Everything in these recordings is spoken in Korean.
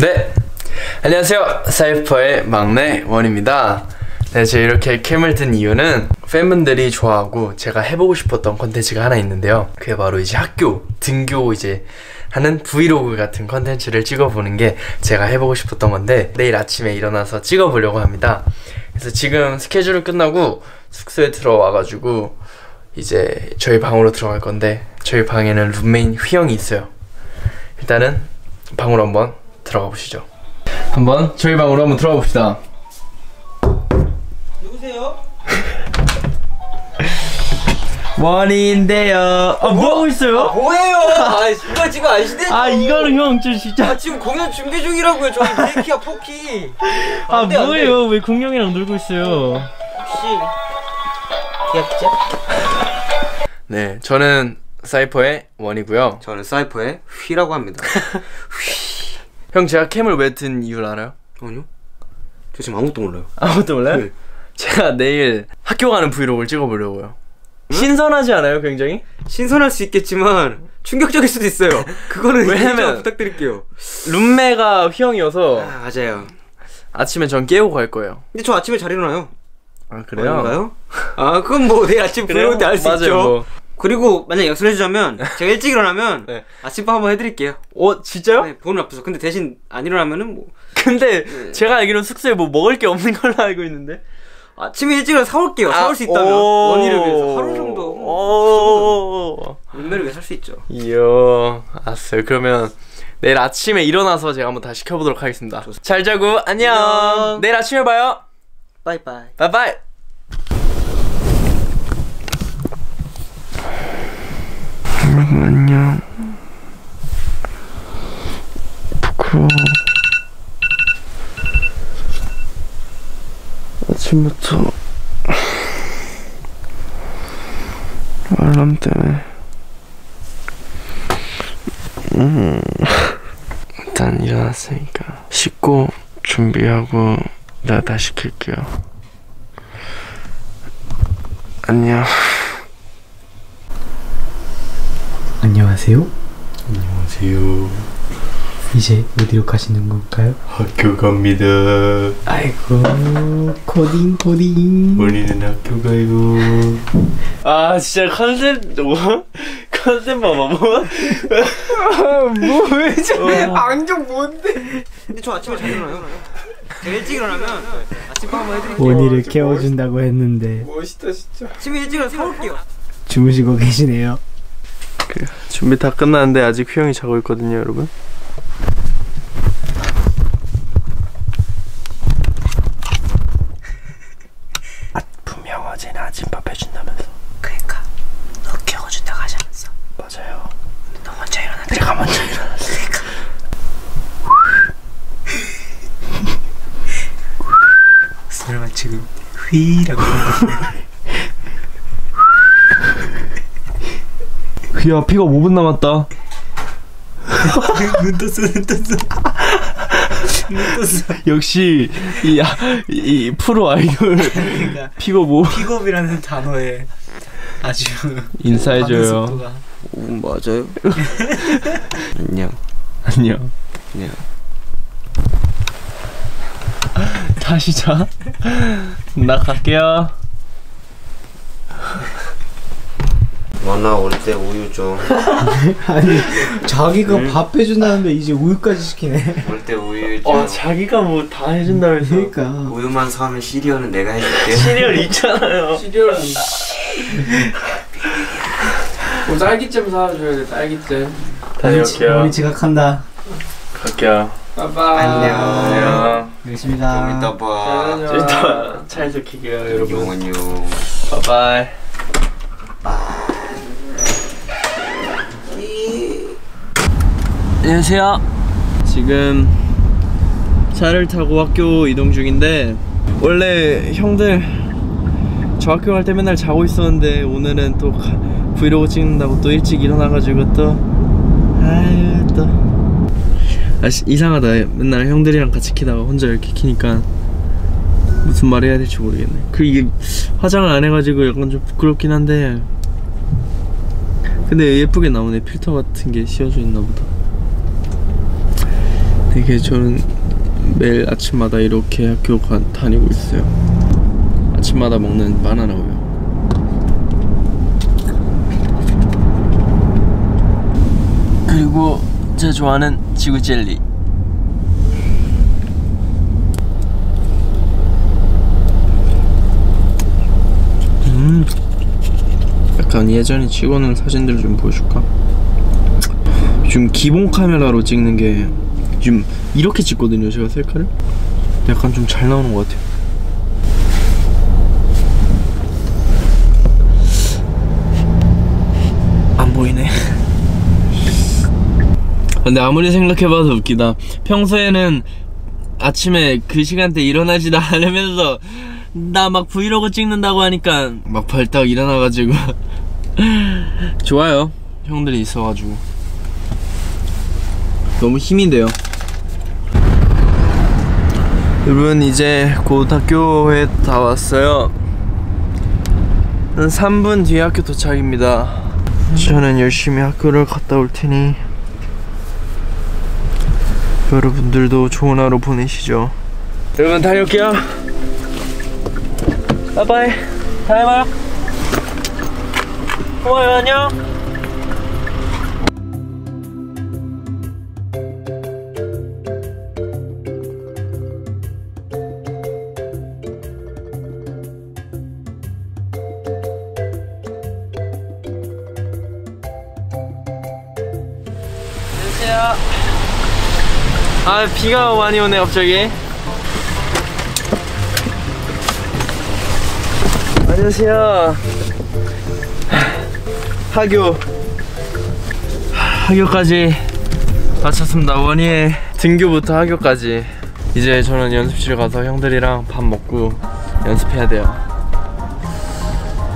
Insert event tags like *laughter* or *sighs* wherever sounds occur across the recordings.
네. 안녕하세요. 사이퍼의 막내 원입니다. 네 제가 이렇게 캠을 든 이유는 팬분들이 좋아하고 제가 해보고 싶었던 컨텐츠가 하나 있는데요. 그게 바로 이제 학교 등교 이제 하는 브이로그 같은 컨텐츠를 찍어보는 게 제가 해보고 싶었던 건데 내일 아침에 일어나서 찍어보려고 합니다. 그래서 지금 스케줄을 끝나고 숙소에 들어와가지고 이제 저희 방으로 들어갈 건데 저희 방에는 룸메인 휘 형이 있어요. 일단은 방으로 한번 들어가 보시죠 한번 저희 방으로 한번 들어가 봅시다 누구세요? *laughs* 원인데요 아 뭐 하고 있어요? 뭐예요? 아, 정말 지금 아시네? 아 이거는 형좀 진짜 아, 지금 공연 준비 중이라고요. 저희 브레이키야 포키. 아안 돼, 안 돼. 뭐예요 왜 공룡이랑 놀고 있어요 혹시 귀엽죠? 네 저는 사이퍼의 원이고요 저는 사이퍼의 휘라고 합니다. *laughs* 형 제가 캠을 왜 든 이유를 알아요? 아니요? 저 지금 아무것도 몰라요. 아무것도 몰라요? 네. 제가 내일 학교 가는 브이로그를 찍어보려고요 신선하지 않아요 굉장히? 신선할 수 있겠지만 충격적일 수도 있어요. 그거는 왜냐면- 부탁드릴게요. 룸메가 휘영이어서 아, 맞아요. 아침에 전 깨우고 갈 거예요 근데 저 아침에 잘 일어나요. 아 아닌가요? 아, 그건 뭐 내일 아침 브이로그 때 알 수 있죠. 뭐. 그리고 만약 약속을 해주자면 *laughs* 제가 일찍 일어나면 네. 아침밥 한번 해드릴게요. 어 진짜요? 네, 돈은 앞서서. 근데 대신 안 일어나면은 뭐 근데 네. 제가 알기로는 숙소에 뭐 먹을 게 없는 걸로 알고 있는데 아침에 일찍 일어나 사올게요. 사올 수 있다면 오. 원희를 위해서 하루 정도 오. 룸메를 위해 살수 있죠. 이야 알았어요 그러면 내일 아침에 일어나서 제가 한번 다 시 켜보도록 하겠습니다 잘 자고 안녕 안녕. 내일 아침에 봐요 빠이빠이. 바이 바이 여러분 안녕 부끄러워. 아침부터 알람 때문에. 음. 일단 일어났으니까 씻고 준비하고 내가 다시 킬게요. 안녕 안녕하세요. 안녕하세요 이제 어디로 가시는 건가요? 학교 갑니다 아이고 코딩 코딩. 우리는 학교 가요 아 진짜 컨셉 뭐? 컨셉 봐봐 뭐? 뭐왜 저래 안경 뭔데? 근데 저 아침에 잘 일어나요. 일찍 일어나면 아침밥 한번 해드릴게요. 원희를 깨워준다고 했는데 멋있다 진짜 아침에 일찍 일어나 사올게요. 주무시고 계시네요. 준비 다 끝났는데 아직 휘영이 자고 있거든요 여러분. *laughs* 아, 분명 어제는 아침밥 해준다면서. 그러니까. 너 깨워준다고 하지 않았어? 맞아요. 너 먼저 일어나. 내가 먼저 일어났어. *laughs* 설마 지금 휘라고 휘야 피가 5분 남았다 눈 떴어 눈 떴어 눈 떴어. 역시 이, 아, 이 프로 아이돌 그러니까 뭐 픽업이라는 단어에 아주 인사해줘요. 음, 맞아요. *laughs* 안녕. 안녕 안녕. 다시 자. 나 갈게요. 원아 올때 우유 좀. *laughs* 아니 자기가 밥 해준다는데 이제 우유까지 시키네. 올 때 우유 좀. 어 자기가 뭐 다 해준다면서. 그러니까 우유만 사면 시리얼은 내가 해줄게. 시리얼 있잖아요. 시리얼은 뭐 딸기잼 사줘야 돼 딸기잼 다녀올게요. 원희 지각한다. 갈게요. 빠빠 안녕. 안녕. 열심히 좀 가. 이따 봐. 일단 차에서 킬게요 여러분. 안녕. 바이바이. 안녕하세요. 지금 차를 타고 학교 이동 중인데 원래 형들 저 학교 갈 때 맨날 자고 있었는데 오늘은 또 가- 브이로그 찍는다고 또 일찍 일어나가지고 또 아유 또. 아, 씨, 이상하다. 맨날 형들이랑 같이 키다가 혼자 이렇게 키니까 무슨 말 해야 될지 모르겠네. 그 이게 화장을 안 해가지고 약간 좀 부끄럽긴 한데 근데 예쁘게 나오네. 필터 같은 게 씌워져 있나 보다 이게 저는 매일 아침마다 이렇게 학교 가, 다니고 있어요. 아침마다 먹는 바나나 우유. 그리고 제가 좋아하는 지구 젤리. 음. 약간 예전에 찍어놓은 사진들 좀 보여줄까? 지금 기본 카메라로 찍는 게 지금 이렇게 찍거든요 제가 셀카를. 약간 좀 잘 나오는 것 같아요. 안 보이네. *laughs* 근데 아무리 생각해봐도 웃기다. 평소에는 아침에 그 시간대 일어나지도 않으면서 나 막 브이로그 찍는다고 하니까 막 벌떡 일어나가지고. *laughs* 좋아요. 형들이 있어가지고. 너무 힘이 돼요 여러분 이제 곧 학교에 다 왔어요. 한 3분 뒤에 학교 도착입니다. 저는 열심히 학교를 갔다 올 테니 여러분들도 좋은 하루 보내시죠. 여러분 다녀올게요. 바이바이. 봐요. 고마워요. 안녕 아 비가 많이 오네 갑자기. 안녕하세요. 하교. 하교까지 마쳤습니다. 원희의 등교부터 하교까지. 이제 저는 연습실 가서 형들이랑 밥 먹고 연습해야 돼요.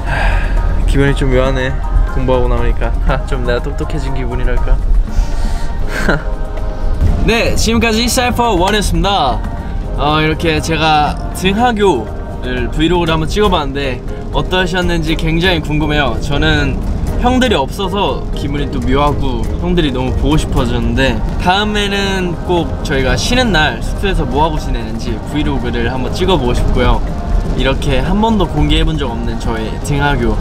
하, *sighs* 기분이 좀 묘하네. 공부하고 나오니까. 하, *laughs* 좀 내가 똑똑해진 기분이랄까 *laughs* 네 지금까지 사이퍼 원이었습니다. 어, 이렇게 제가 등하교를 브이로그를 한번 찍어봤는데 어떠셨는지 굉장히 궁금해요. 저는 형들이 없어서 기분이 또 묘하고 형들이 너무 보고 싶어졌는데 다음에는 꼭 저희가 쉬는 날 숙소에서 뭐하고 지내는지 브이로그를 한번 찍어보고 싶고요. 이렇게 한 번도 공개해본 적 없는 저의 등하교.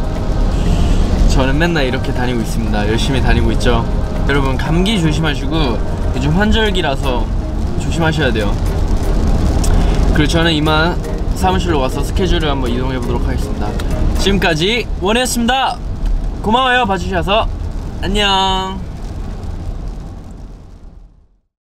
저는 맨날 이렇게 다니고 있습니다. 열심히 다니고 있죠. 여러분 감기 조심하시고 요즘 환절기라서 조심하셔야 돼요. 그리고 저는 이만 사무실로 와서 스케줄을 한번 이동해 보도록 하겠습니다. 지금까지 원이었습니다. 고마워요. 봐주셔서. 안녕